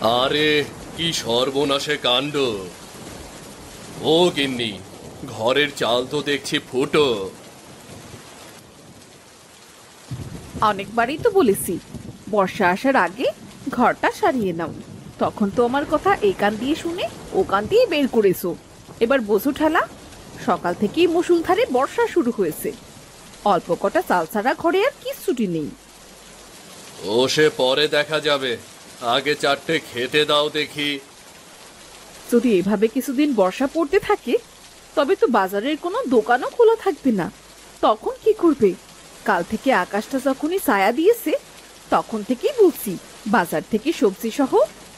আরে কি সর্বনাশে কাণ্ড। ও গিন্নি ঘরের চাল তো দেখছি ফুটো। অনেকবারই তো বলেছি বর্ষা আসার আগে ঘরটা সারিয়ে নাও। তখন তো আমার কথা এই কান দিয়ে শুনে ও কান দিয়ে বের করেছ। এবার বসু ঠেলা সকাল থেকেই মুসুলধারে বর্ষা শুরু হয়েছে। অল্প কটা চাল ছাড়া ঘরে আর কিচ্ছুটি নেই। ও সে পরে দেখা যাবে। আগে চারটে খেতে দাও দেখি। যদি এভাবে কিছুদিন বর্ষা পড়তে থাকে তবে তো বাজারের কোনো দোকানও খোলা থাকবে না। তখন কি করবে? কাল থেকে আকাশটা যখনই ছায়া দিয়েছে তখন থেকেই বলছি বাজার থেকে সবজি সহ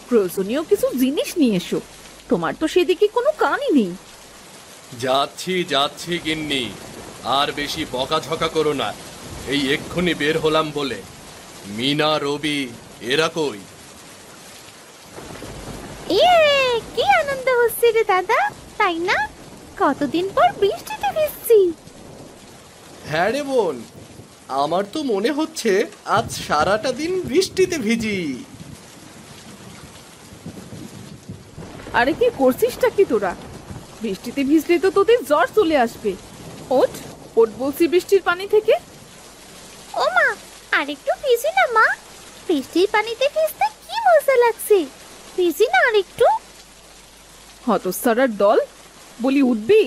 প্রয়োজনীয় কিছু জিনিস নিয়ে এসো। তোমার তো সেদিকে কোনো কানই নেই। যাচ্ছি যাচ্ছি গিন্নি। আর বেশি বকাঝকা করো না। এই এক্ষুনি বের হলাম বলে। মিনা রবি এরা কই? ইয়ে কি আনন্দ হচ্ছে রে দাদা তাই না? কতদিন পর বৃষ্টিতে ভিজছি। হ্যাঁ রে বোন আমার তো মনে হচ্ছে আজ সারাটা দিন বৃষ্টিতে ভিজি। আরে কি করছিসটা কি তোরা? বৃষ্টিতে ভিজলে তো তোদের জ্বর চলে আসবে। ওঠ ওঠ বলছি বৃষ্টির পানি থেকে। ও মা আরেকটু ভিজি না মা। বৃষ্টির পানিতে ভিজতে কি মজা লাগছে। ভিজি না আরেকটু? হতস্তারার দল? বলি উঠবি?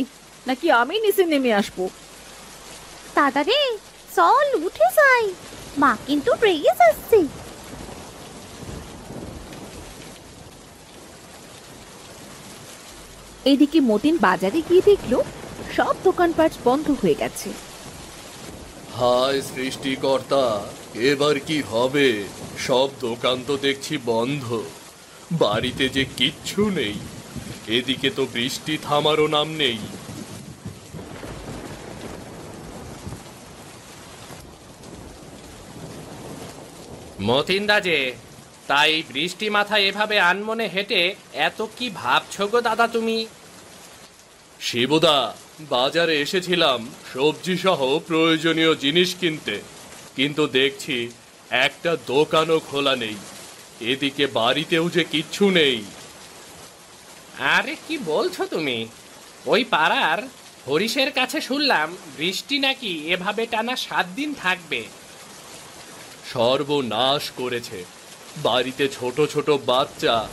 নাকি আমি নিচে নেমে আসব? দাদা রে চল উঠে যাই। মা কিন্তু রেগে যাচ্ছে। এদিকে মতিন বাজারে গিয়ে দেখল সব দোকানপাট বন্ধ হয়ে গেছে। হায় সৃষ্টিকর্তা এবার কি হবে? সব দোকান তো দেখছি বন্ধ। বাড়িতে যে কিচ্ছু নেই। এদিকে তো বৃষ্টি থামারও নাম নেই। মতিন্দা যে তাই বৃষ্টি মাথায় এভাবে আনমনে হেঁটে এত কি ভাবছ গো দাদা তুমি? শিবদা বাজারে এসেছিলাম সবজি সহ প্রয়োজনীয় জিনিস কিনতে। কিন্তু দেখছি একটা দোকানও খোলা নেই। এদিকে বাড়িতেও যে কিচ্ছু নেই। আরে কি বলছো তুমি? ওই পাড়ার হরিশের কাছে শুনলাম বৃষ্টি নাকি এভাবে টানা সাত দিন থাকবে। সর্বনাশ করেছে। বাড়িতে ছোট ছোট বাচ্চা।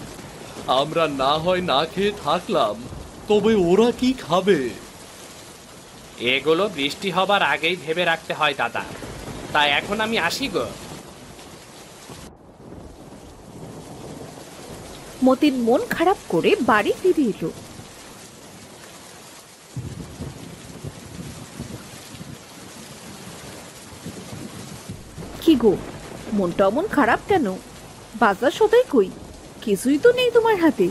আমরা না হয় না খেয়ে থাকলাম তবে ওরা কি খাবে? এগুলো বৃষ্টি হবার আগেই ভেবে রাখতে হয় দাদা। তাই এখন আমি আসি গো। মতিন মন খারাপ করে বাড়ি ফিরে এলো। কি গো মনটা অমন খারাপ কেন? বাজার সদাই কই? কিছুই তো নেই তোমার হাতে।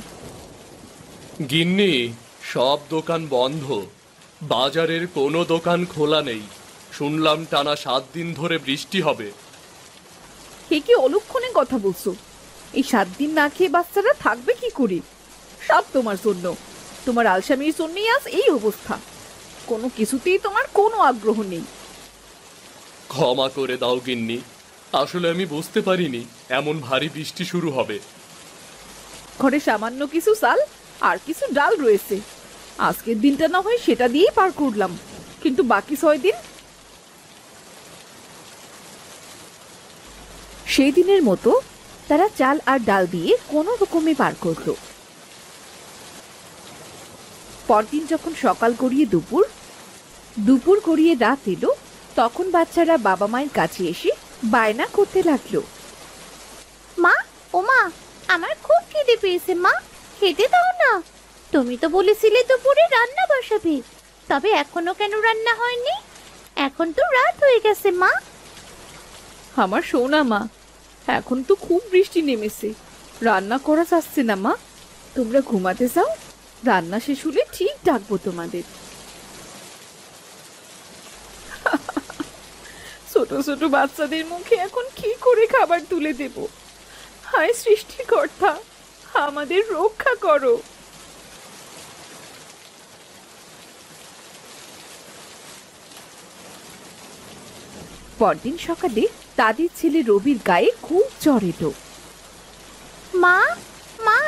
গিন্নি সব দোকান বন্ধ। বাজারের কোনো দোকান খোলা নেই। শুনলাম টানা সাত দিন ধরে বৃষ্টি হবে। কে কি অলক্ষণে কথা বলছো? এই সাত দিন না খেয়ে বাচ্চারা থাকবে কি করে? সব তোমার জন্য। তোমার আলসামির জন্যই আজ এই অবস্থা। কোনো কিছুতেই তোমার কোনো আগ্রহ নেই। ক্ষমা করে দাও গিন্নি। আসলে আমি বুঝতে পারিনি এমন ভারী বৃষ্টি শুরু হবে। ঘরে সামান্য কিছু চাল আর কিছু ডাল রয়েছে। আজকের দিনটা না হয় সেটা দিয়েই পার করলাম। কিন্তু বাকি ছয় দিন? সেই দিনের মতো তারা চাল আর ডাল দিয়ে কোনো রকমে পার করল। পরদিন যখন সকাল গড়িয়ে দুপুর দুপুর গড়িয়ে রাত এলো তখন বাচ্চারা বাবা মায়ের কাছে এসে বায়না করতে লাগল। মা ও মা আমার খুব খিদে পেয়েছে মা খেতে দাও না। তুমি তো বলেছিলে দুপুরে রান্না বসাবে তবে এখনও কেন রান্না হয়নি? এখন তো রাত হয়ে গেছে মা। আমার সোনা মা এখন তো খুব বৃষ্টি নেমেছে। রান্না করা যাচ্ছে না, মা। তোমরা ঘুমাতে যাও। রান্না শেষ হলে ঠিক ডাকবো তোমাদের। ছোট ছোট বাচ্চাদের মুখে এখন কি করে খাবার তুলে দেব? হায় সৃষ্টিকর্তা, আমাদের রক্ষা করো। পরদিন সকালে তাদের ছেলে রবির গায়ে খুব জ্বর এলো। মা মা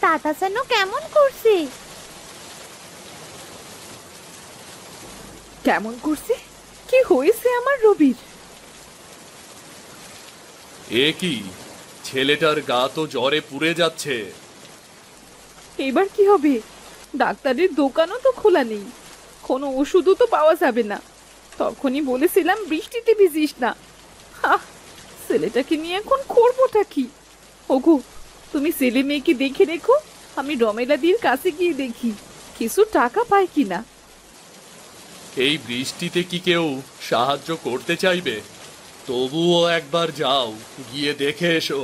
দাদা যেন কেমন করছে? কেমন করছে? কি হয়েছে আমার রবির? এ কি? ছেলেটার গা তো জ্বরে পুড়ে যাচ্ছে। এবার কি হবে? ডাক্তারের দোকানও তো খোলা নেই। কোনো ওষুধও তো পাওয়া যাবে না। তখনই বলেছিলাম বৃষ্টিতে ভিজিস না। ছেলেটাকে নিয়ে এখন করবোটা কি? ওগো তুমি ছেলে মেয়েকে দেখে রেখো আমি রমেলাদির কাছে গিয়ে দেখি কিছু টাকা পায় কিনা। এই বৃষ্টিতে কি কেউ সাহায্য করতে চাইবে? তবুও একবার যাও গিয়ে দেখে এসো।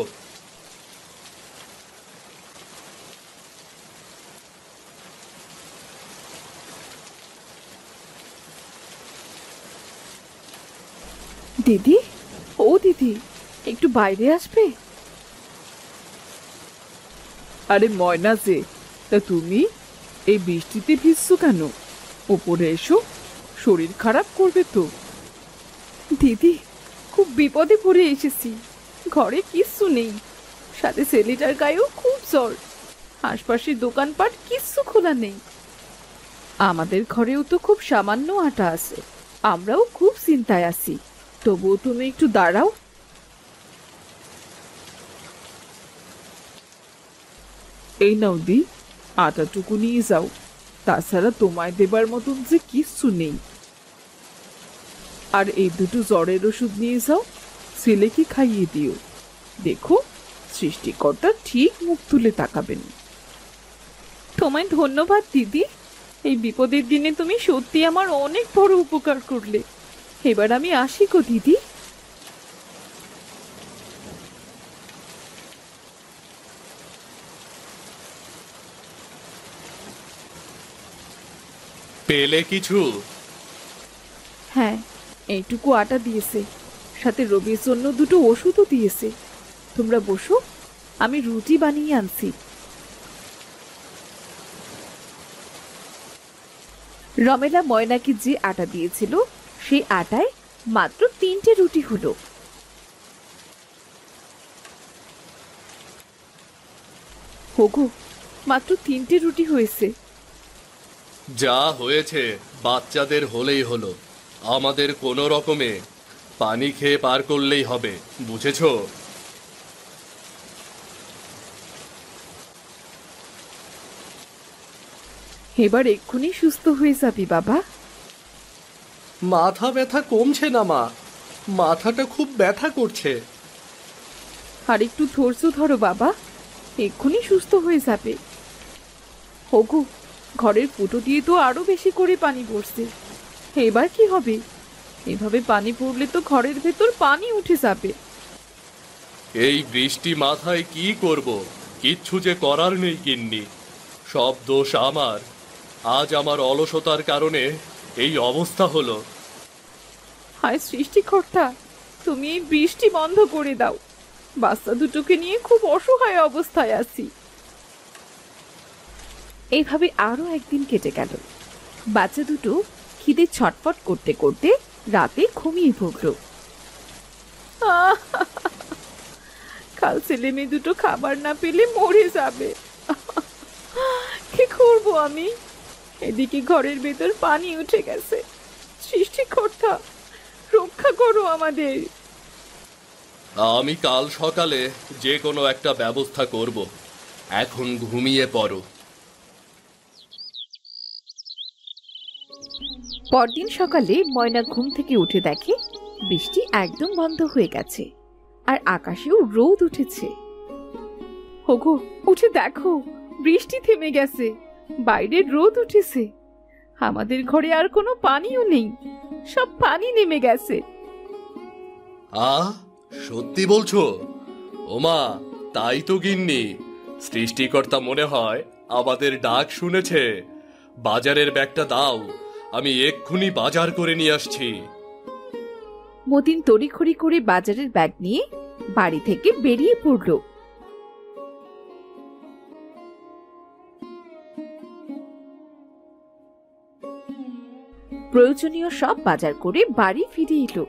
দিদি? ও দিদি একটু বাইরে আসবে? আরে ময়না যে তা তুমি? এই বৃষ্টিতে ভিজছো কেন? ওপরে এসো শরীর খারাপ করবে তো। দিদি খুব বিপদে পড়ে এসেছি। ঘরে কিচ্ছু নেই। সাথে ছেলেটার গায়েও খুব জ্বর। আশপাশের দোকানপাট কিচ্ছু খোলা নেই। আমাদের ঘরেও তো খুব সামান্য আটা আছে। আমরাও খুব চিন্তায় আছি। তবুও তুমি একটু দাঁড়াও। এই নাও দি, আটাটুকু নিয়ে যাও। তাছাড়া তোমায় দেবার মতন যে কিচ্ছু নেই। আর এই দুটো জ্বরের ওষুধ নিয়ে যাও, ছেলেকে খাইয়ে দিও। দেখো, সৃষ্টিকর্তা ঠিক মুখ তুলে তাকাবেন। তোমায় ধন্যবাদ, দিদি। এই বিপদের দিনে তুমি সত্যি আমার অনেক বড় উপকার করলে। এবার আমি আসি গো দিদি। পেলে কিছু? হ্যাঁ এইটুকু আটা দিয়েছে। সাথে রবির জন্য দুটো ওষুধও দিয়েছে। তোমরা বসো আমি রুটি বানিয়ে আনছি। রমেলা ময়নাকে যে আটা দিয়েছিল সেই আটায় মাত্র তিনটে রুটি হলো। হোগো মাত্র তিনটে রুটি হয়েছে। যা হয়েছে বাচ্চাদের হলেই হলো। আমাদের কোনো রকমে পানি খেয়ে পার করলেই হবে বুঝেছ? এবার এক্ষুনি সুস্থ হয়ে যাবি বাবা। মাথা ব্যথা কমছে না মা। মাথাটা খুব ব্যথা করছে। আর একটু ধৈর্য ধরো বাবা। এক্ষুনি সুস্থ হয়ে যাবে। হগু ঘরের ফুটো দিয়ে তো আরও বেশি করে পানি পড়ছে। এবার কি হবে? এভাবে পানি পড়লে তো ঘরের ভেতর পানি উঠে যাবে। এই বৃষ্টি মাথায় কি করব? কিচ্ছু যে করার নেই গিন্নি। সব দোষ আমার। আজ আমার অলসতার কারণে এই অবস্থা হলো। হায় সৃষ্টিকর্তা, তুমি এই বৃষ্টি বন্ধ করে দাও। বাচ্চা দুটোকে নিয়ে খুব অসহায় অবস্থায় আছি। এইভাবে আরও একদিন কেটে গেল। বাচ্চা দুটো খিদে ছটফট করতে করতে রাতে ঘুমিয়ে পড়ল কাল ছেলে মেয়ে দুটো খাবার না পেলে মরে যাবে। কি করব আমি? এদিকে ঘরের ভেতর পানি উঠে গেছে। সৃষ্টিকর্তা রক্ষা করো আমাদের। আমি কাল সকালে যে কোনো একটা ব্যবস্থা করব। এখন ঘুমিয়ে পড়ো। পরদিন সকালে ময়না ঘুম থেকে উঠে দেখে বৃষ্টি একদম বন্ধ হয়ে গেছে আর আকাশেও রোদ উঠেছে। ওগো উঠে দেখো বৃষ্টি থেমে গেছে। বাইরে রোদ উঠেছে। আমাদের ঘরে আর কোনো পানিও নেই। সব পানি নেমে গেছে। আ সত্যি বলছো? ওমা তাই তো গিন্নি। সৃষ্টিকর্তা মনে হয় আমাদের ডাক শুনেছে। বাজারের ব্যাগটা দাও আমি এক্ষুনি বাজার করে নিয়ে আসছি। মতিন তড়িখড়ি করে বাজারের ব্যাগ নিয়ে বাড়ি থেকে বেরিয়ে পড়ল। প্রয়োজনীয় সব বাজার করে বাড়ি ফিরে এলো।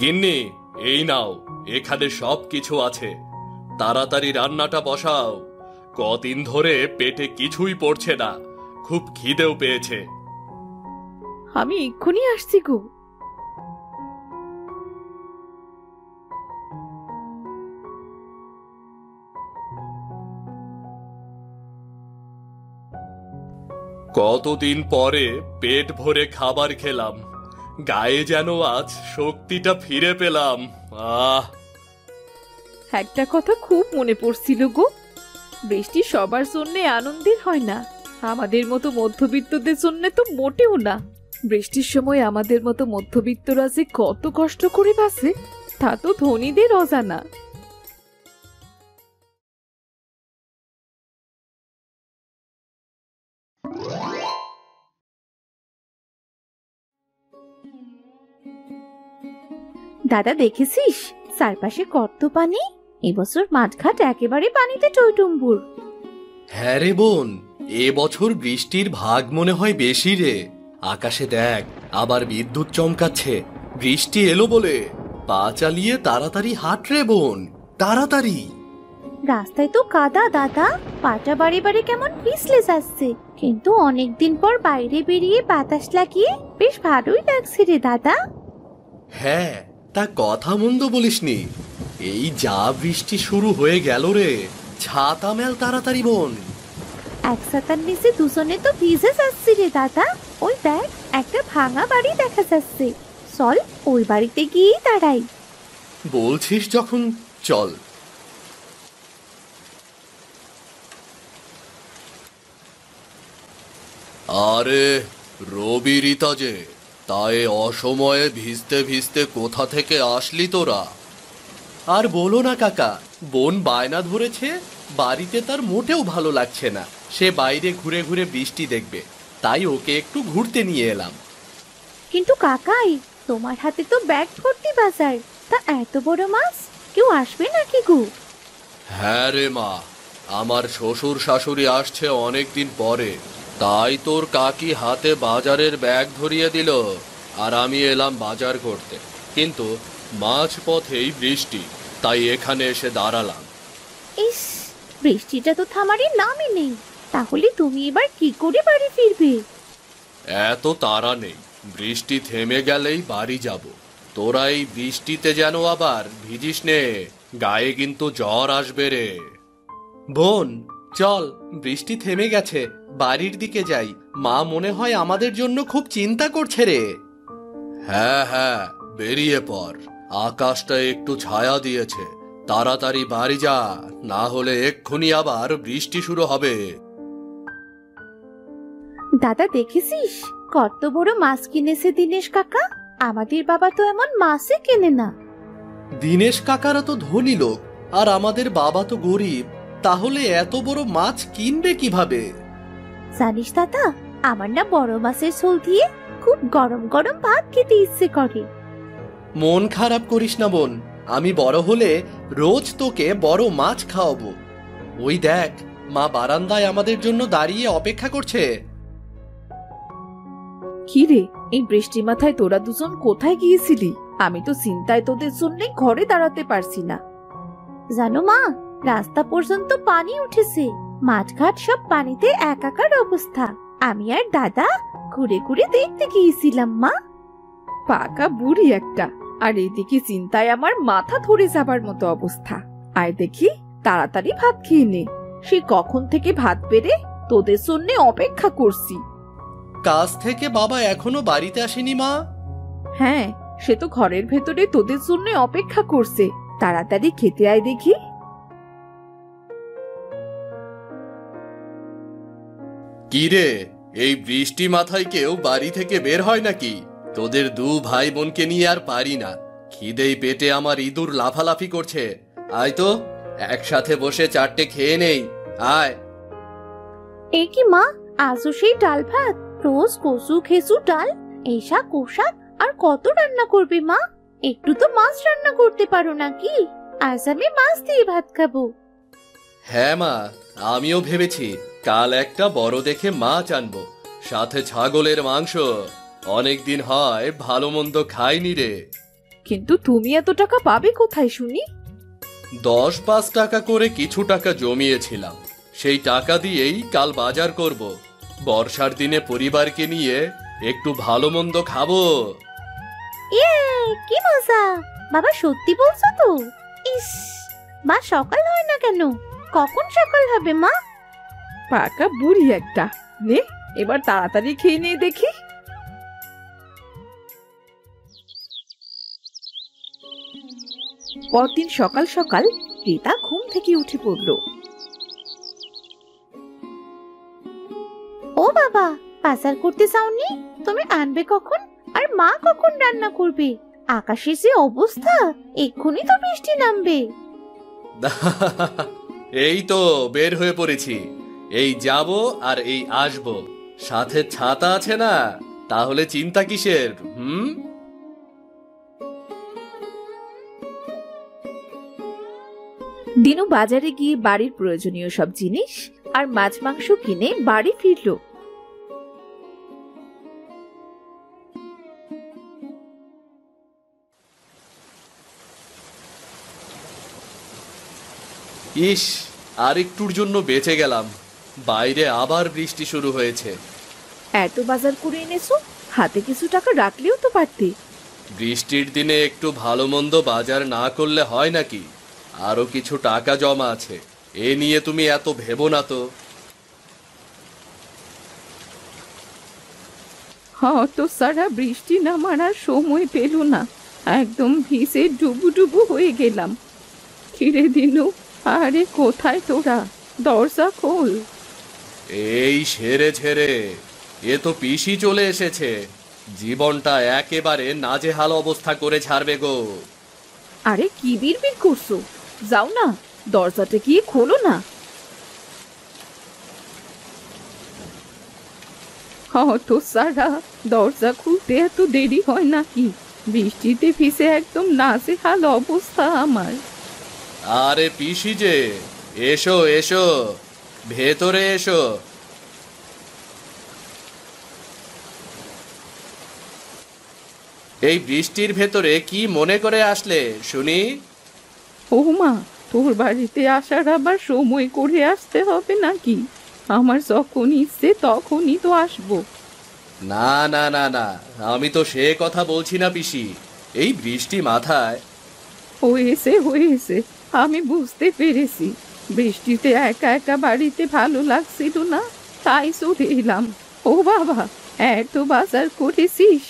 গিন্নি এই নাও এখানে সব কিছু আছে। তাড়াতাড়ি রান্নাটা বসাও। কদিন ধরে পেটে কিছুই পড়ছে না খুব খিদেও পেয়েছে। আমি এক্ষুনি আসছি গো। কতদিন পরে পেট ভরে খাবার খেলাম। গায়ে যেন আজ শক্তিটা ফিরে পেলাম। আহ! একটা কথা খুব মনে পড়ছিল গো। বৃষ্টি সবার জন্য আনন্দের হয় না। আমাদের মতো মধ্যবিত্তদের জন্য তো মোটেও না। বৃষ্টির সময় আমাদের মতো মধ্যবিত্তরা যে কত কষ্ট করে বাসে তা তো ধনীদের অজানা। দাদা দেখেছিস? চারপাশে কত পানি এবছর মাঠঘাট একেবারে পানিতে টইটুম্বুর। হ্যাঁ রে বোন এবছর বৃষ্টির ভাগ মনে হয় বেশি রে। আকাশে দেখ আবার বিদ্যুৎ চমকাচ্ছে। বৃষ্টি এলো বলে। পা চালিয়ে তাড়াতাড়ি হাট রে বোন তাড়াতাড়ি। রাস্তায় তো কাদা দাদা পাটা বাড়ি বাড়ি কেমন পিছলে যাচ্ছে। কিন্তু অনেকদিন পর বাইরে বেরিয়ে বাতাস লাগিয়ে বেশ ভালোই লাগছে রে দাদা। হ্যাঁ তা কথা মন্দ বলিসনি। এই যা বৃষ্টি শুরু হয়ে গেল রে। ছাতা মেল তাড়াতাড়ি বোন। এক ছাতার নিচে দুজনে তো ভিজে যাচ্ছি রে দাদা। ওই দেখ একটা ভাঙা বাড়ি দেখা যাচ্ছে। চল ওই বাড়িতে গিয়েই দাঁড়াই। বলছিস যখন চল। আরে রবি রিতা যে। তাই অসময়ে ভিজতে ভিজতে কোথা থেকে আসলি তোরা? আর বলো না কাকা বোন বায়না ধরেছে বাড়িতে তার মোটেও ভালো লাগছে না। সে বাইরে ঘুরে ঘুরে বৃষ্টি দেখবে তাই ওকে একটু ঘুরতে নিয়ে এলাম। কিন্তু কাকাই তোমার হাতে তো ব্যাগ ভর্তি বাজার তা এত বড় মাছ? কেউ আসবে নাকি গো? হ্যাঁ রে মা আমার শ্বশুর শাশুড়ি আসছে অনেক দিন পরে। তাই তোর কাকি হাতে বাজারের ব্যাগ ধরিয়ে দিল আর আমি এলাম বাজার করতে কিন্তু মাঝ পথেই বৃষ্টি তাই এখানে এসে দাঁড়ালাম। ইস বৃষ্টিটা তো থামারই নামই নেই। তাহলে তুমি এবার কি করে বাড়ি ফিরবে? এত তাড়া নেই। বৃষ্টি থেমে গেলেই বাড়ি যাব। তোরা এই বৃষ্টিতে যেন আবার ভিজিস নে গায়ে কিন্তু জ্বর আসবে রে। বোন চল বৃষ্টি থেমে গেছে। বাড়ির দিকে যাই। মা মনে হয় আমাদের জন্য খুব চিন্তা করছে রে। হ্যাঁ হ্যাঁ বেরিয়ে পর। আকাশটা একটু ছায়া দিয়েছে। তাড়াতাড়ি বাড়ি যা না হলে এক্ষুনি আবার বৃষ্টি শুরু হবে। দাদা দেখেছিস? কত বড় মাছ কিনেছে দিনেশ কাকা? আমাদের বাবা তো এমন মাছই কেনে না। দিনেশ কাকারা তো ধনী লোক আর আমাদের বাবা তো গরিব। তাহলে এত বড় মাছ কিনবে কীভাবে? জানিস দাদা আমার না বড় মাছের ঝোল দিয়ে খুব গরম গরম ভাত খেতে ইচ্ছে করে। মন খারাপ করিস না বোন আমি বড় হলে রোজ তোকে বড় মাছ খাওয়াবো। ওই দেখ মা বারান্দায় আমাদের জন্য দাঁড়িয়ে অপেক্ষা করছে। কি রে এই বৃষ্টি মাথায় তোরা দুজন কোথায় গিয়েছিলি? আমি তো চিন্তায় তোদের জন্য ঘরে দাঁড়াতে পারছি না। জানো মা রাস্তা পর্যন্ত পানি উঠেছে। মাঠঘাট সব পানিতে একাকার অবস্থা। আমি আর দাদা ঘুরে ঘুরে দেখতে গিয়েছিলাম মা। পাকা বুড়ি একটা। আর এদিকে চিন্তায় আমার মাথা ধরে যাবার মতো অবস্থা। আয় দেখি তাড়াতাড়ি ভাত খেয়ে নে। সে কখন থেকে ভাত বেড়ে তোদের জন্য অপেক্ষা করছি। কাজ থেকে বাবা এখনও বাড়িতে আসেনি মা? হ্যাঁ সে তো ঘরের ভেতরে তোদের জন্য অপেক্ষা করছে। তাড়াতাড়ি খেতে আয় দেখি। কি রে? এই বৃষ্টি মাথায় কেউ বাড়ি থেকে বের হয় নাকি? তোদের দু ভাই বোনকে নিয়ে আর পারি না। খিদেই পেটে আমার ইঁদুর লাফালাফি করছে। আয় তো একসাথে বসে চারটে খেয়ে নেই। আয়। এ কি মা? আজও সেই ডাল ভাত? রোজ কচু খেসু ডাল? ও শাক আর কত রান্না করবে মা? একটু তো মাছ রান্না করতে পারো নাকি? আজ আমি মাছ দিয়ে ভাত খাব। হ্যাঁ মা আমিও ভেবেছি। কাল একটা বড় দেখে মাছ আনব। সাথে ছাগলের মাংস। অনেক দিন হয় ভালো মন্দ খাইনি রে। কিন্তু তুমি এত টাকা পাবে কোথায় শুনি? দশ পাঁচ টাকা করে কিছু টাকা জমিয়েছিলাম। সেই টাকা দিয়েই কাল বাজার করব। বর্ষার দিনে পরিবারকে নিয়ে একটু ভালো মন্দ খাব। ইয়ে কি মজা। বাবা সত্যি বলছো তো? ইস মা সকাল হয় না কেন? কখন সকাল হবে মা? পাকা বুড়ি একটা। নে এবার তাড়াতাড়ি খেয়ে নিয়ে দেখি। পরদিন সকাল সকাল রিতা ঘুম থেকে উঠে পড়ল। ও বাবা বাজার করতে চাওনি তুমি আনবে কখন? আর মা কখন রান্না করবে? আকাশের যে অবস্থা এক্ষুনি তো বৃষ্টি নামবে। এই তো বের হয়ে পড়েছি। এই যাব আর এই আসব। সাথে ছাতা আছে না? তাহলে চিন্তা কিসের হুম? দিনু বাজারে গিয়ে বাড়ির প্রয়োজনীয় সব জিনিস আর মাছ মাংস কিনে বাড়ি ফিরল। ইস আর একটুর জন্য বেঁচে গেলাম। বাইরে আবার বৃষ্টি শুরু হয়েছে। এত বাজার করে এনেছো? হাতে কিছু টাকা রাখলেও তো পারতে। বৃষ্টির দিনে একটু ভালো মন্দ বাজার না করলে হয় নাকি? আরও কিছু টাকা জমা আছে। এ নিয়ে তুমি এত ভেবো না তো। হয়তো সারা বৃষ্টি নামার সময় পেল না। একদম ভিজে ডুবু ডুবু হয়ে গেলাম। কিরে দিনু আরে কোথায় তোরা? দরজা খোল। এই সেরে ছেড়ে এ তো পিসি চলে এসেছে। জীবনটা একেবারে নাজেহাল অবস্থা করে ছাড়বে গো। আরে কি বিড়বিড় করছ? যাও না দরজাটা গিয়ে খোলো না। হয়তো সারা দরজা খুলতে এত দেরি হয় নাকি? বৃষ্টিতে ভিজে একদম নাজেহাল অবস্থা আমার। আরে পিসি যে এসো এসো। ভেতরে এসো। এই বৃষ্টির ভেতরে কি মনে করে আসলে শুনি? ও মা তোর বাড়িতে আসার আবার সময় করে আসতে হবে নাকি? আমার যখন ইচ্ছে তখনই তো আসব। না না না না আমি তো সে কথা বলছি না পিসি। এই বৃষ্টি মাথায়। হয়েছে হয়েছে আমি বুঝতে পেরেছি। বৃষ্টিতে একা একা বাড়িতে ভালো লাগছিল না তাই চলে এলাম। ও বাবা এত বাজার করেছিস।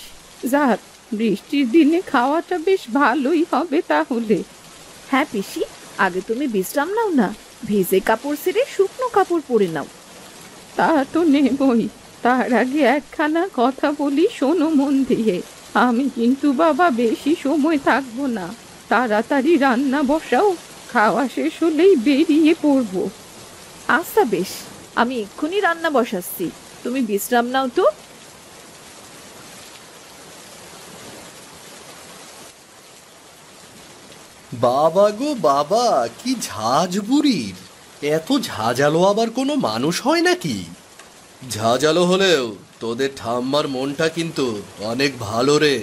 যাক বৃষ্টির দিনে খাওয়াটা বেশ ভালোই হবে তাহলে। হ্যাঁ পিসি আগে তুমি বিশ্রাম নাও না ভিজে কাপড় ছেড়ে শুকনো কাপড় পরে নাও। তা তো নেবই তার আগে একখানা কথা বলি শোনো মন দিয়ে। আমি কিন্তু বাবা বেশি সময় থাকব না তাড়াতাড়ি রান্না বসাও। খাওয়া শেষ হলেই বেরিয়ে পড়ব। আচ্ছা বেশ আমি এক্ষুনি রান্না বসাচ্ছি। তুমি বিশ্রাম নাও তো। বাবা গো বাবা কি ঝাঁজ বুড়ির এত ঝাঁঝালো আবার কোনো মানুষ হয় নাকি? ঝাঁঝালো হলেও তোদের ঠাম্মার মনটা কিন্তু অনেক ভালো রে।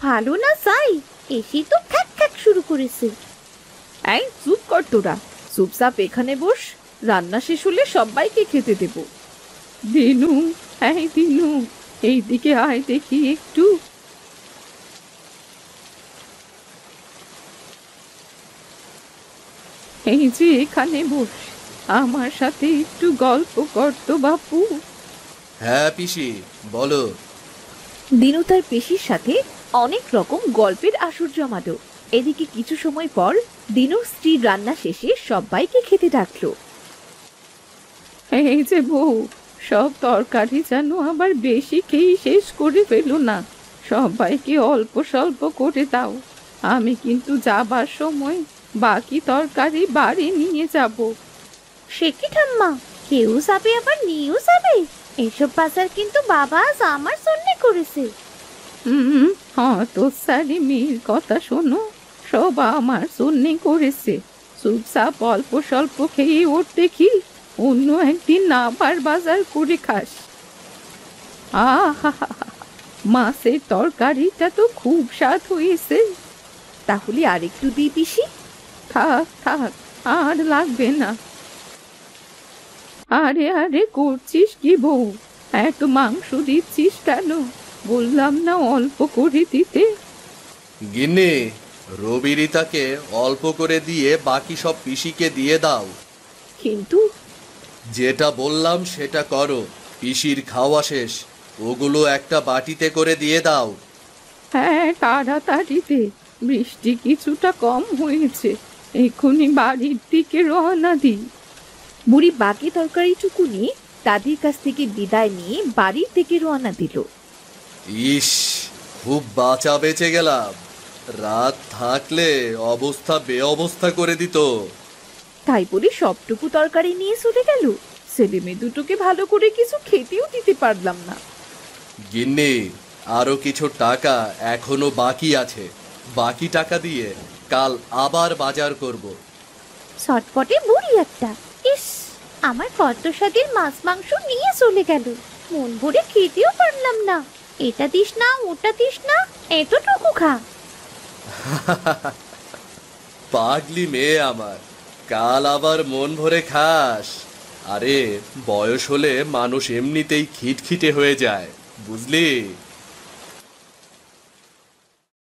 ভালো না চাই এসি তো খ্যাক খ্যাক শুরু করেছে। এই চুপ কর তোরা চুপচাপ এখানে বস রান্না শেষ হলে সবাইকে খেতে দেব। দিনু এই দিনু এইদিকে আয় দেখি একটু। এই যে এখানে বস আমার সাথে একটু গল্প করতো বাপু। হ্যাঁ পিসি বলো। দিনু তার পেশির সাথে অনেক রকম গল্পের আসর জমালো। এদিকে কিছু সময় পর দিনুর স্ত্রীর রান্না শেষে সবাইকে খেতে ডাকলো। এই যে বউ সব তরকারি যেন আবার বেশি খেয়ে শেষ করে ফেলো না। সবাইকে অল্প স্বল্প করে দাও। আমি কিন্তু যাবার সময় বাকি তরকারি বাড়ি নিয়ে যাব। সে কি ঠাম্মা? কেউ যাবে আবার নিয়েও যাবে? এসব বাজার কিন্তু বাবা আজ আমার জন্য করেছে। হুম হ্যাঁ তো সারি মেয়ের কথা শোনো। সব আমার জন্যে করেছে। চুপচাপ অল্প স্বল্প খেয়ে ওর দেখি অন্য একদিন আবার বাজার করে খাস। আহা মাছের তরকারিটা তো খুব স্বাদ হয়েছে। তাহলে আরেকটু দিই পিসি। থাক থাক, আর লাগবে না। আরে আরে, করছিস কি বউ? এত মাংস দিচ্ছিস কেন? বললাম না অল্প করে দিতে। গিন্নি রবিরিতাকে অল্প করে দিয়ে বাকি সব পিসিকে দিয়ে দাও। কিন্তু? যেটা বললাম সেটা করো। পিসির খাওয়া শেষ। ওগুলো একটা বাটিতে করে দিয়ে দাও। হ্যাঁ তাড়াতাড়িতে। বৃষ্টি কিছুটা কম হয়েছে। এক্ষুনি বাড়ির দিকে রওনা দিই। বুড়ি বাকি তরকারিটুকু নিয়ে দাদির কাছ থেকে বিদায় নিয়ে বাড়ির দিকে রওনা দিল। ইস খুব বাঁচা বেঁচে গেলাম। রাত থাকলে অবস্থা বেঅবস্থা করে দিত। তাই বলে সবটুকু তরকারি নিয়ে চলে গেল। ছেলে মেয়ে দুটোকে ভালো করে কিছু খেতেও দিতে পারলাম না। গিন্নি আরও কিছু টাকা এখনও বাকি আছে। বাকি টাকা দিয়ে কাল আবার বাজার করব। ছটপটে বুড়ি একটা। ইস আমার কত স্বাদের মাছ মাংস নিয়ে চলে গেল। মন ভরে খেতেও পারলাম না। এটা দিস না ওটা দিস না এতটুকু খা। পাগলি মেয়ে আমার, কাল আবার মন ভরে খাস। আরে, বয়স হলে মানুষ এমনিতেই খিটখিটে হয়ে যায়, বুঝলি?